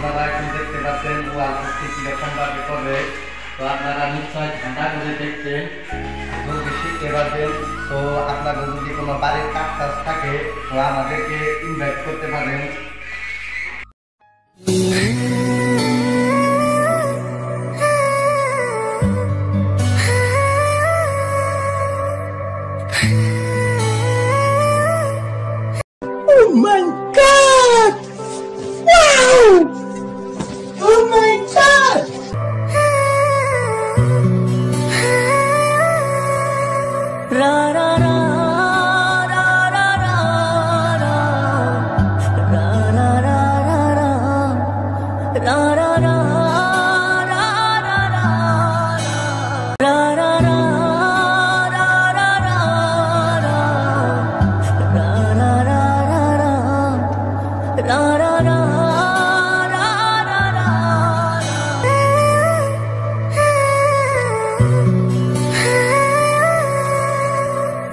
আপনারা এখন দেখতে পাচ্ছেন ওয়াল পুষ্টি কীরকম ভাবে করবে। তো আপনারা নিশ্চয় ঠান্ডা করে দেখছেন যদি শিখতে তো আপনাদের যদি কোনো বাড়ির কাজ টাজ থাকে, তো আমাদেরকে ইনভাইট করতে পারেন। Ra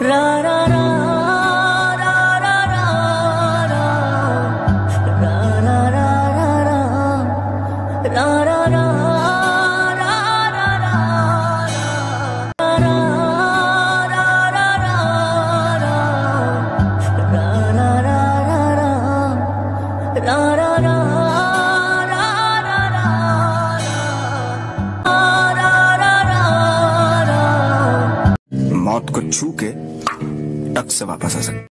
No. मौत को छू के टक से वापस आ सकते